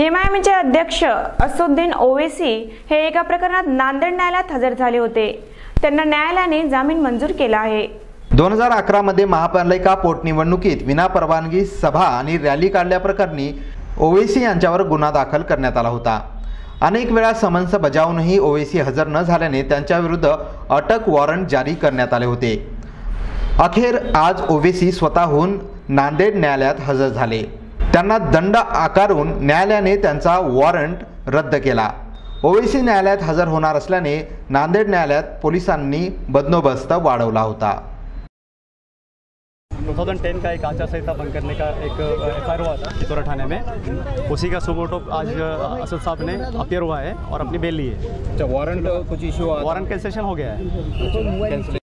एमआयएमचे अध्यक्ष असुद्दीन ओवेसी हे एका प्रकरणात नांदेड न्यायालयात हजर झाले होते. त्यांना न्यायालयाने जामीन मंजूर केला आहे. दोन हजार अकरा मध्ये महापालिका पोटनिवडणुकीत विनापरवानगी सभा आणि रॅली काढल्याप्रकरणी ओवेसी यांच्यावर गुन्हा दाखल करण्यात आला होता. अनेक वेळा समन्स बजावूनही ओवेसी हजर न झाल्याने त्यांच्याविरुद्ध अटक वॉरंट जारी करण्यात आले होते. अखेर आज ओवेसी स्वतःहून नांदेड न्यायालयात हजर झाले. त्यांना दंड आकारून न्यायालयाने त्यांचा वॉरंट रद्द केला. ओवेसी न्यायालयात हजर होणार असल्याने नांदेड न्यायालयात पोलिसांनी बंदोबस्त वाढवला होता. 2010 का एक आचार संहिता भंग करने का एक एफ आई हुआ था चितौरा थाने में। उसी का सुबोटो आज असद साहब ने अपियर हुआ है और अपनी बेल ली है। अच्छा वारंट कुछ इशू हुआ वारंट कैंसिलेशन हो गया है।